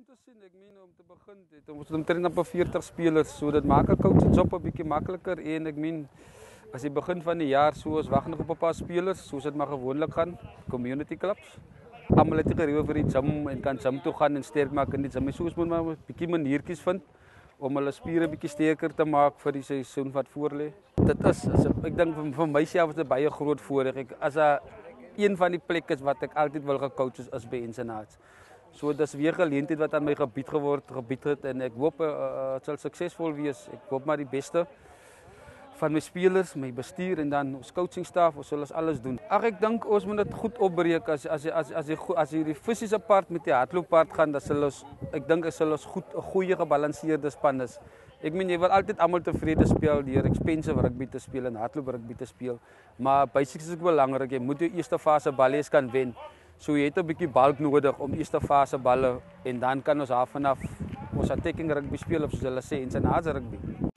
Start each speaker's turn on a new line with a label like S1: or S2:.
S1: sien ek meen om te begin het ons het omtrent op 40 spelers so dit maak 'n coach se job 'n bietjie makliker en ek meen as jy begin van die jaar so ons wag nog op 'n paar spelers soos dit maar gewoonlik gaan community clubs. Almal het gereël vir die gym en kan gym toe gaan en sterk maak in die gym. Soos moet maar 'n bietjie maniertjies vind om hulle spiere bietjie sterker te maak vir die seisoen wat voorlê dit is as ek dink vir, vir myself is dit baie groot voordeel. Ek as 'n een van die plekke wat ek altyd wil gecoach is, is by Ensenaads So dis weer geleentheid wat aan my gebied geword gebied het en ek hoop dit uh, uh, sal suksesvol wees. Ek hoop maar die beste van my spelers, my bestuur en dan ons coaching staf, ons sal alles doen. Ag ek dink ons moet dit goed opbreek as as as as jy as jy die fisiese part met die hardloop part gaan, dan sal ons ek dink dit sal ons goed 'n goeie gebalanseerde span is. Ek meen jy wil altyd almal tevrede speel deur expensive rugby te speel en hardloop rugby te speel, maar basies is dit belangrik jy moet jou eerste fase balles kan wen. So jy het 'n bietjie balk nodig om eerste fase balle en dan kan ons af vanaf ons attacking rugby speel op soos hulle sê in sy naas rugby.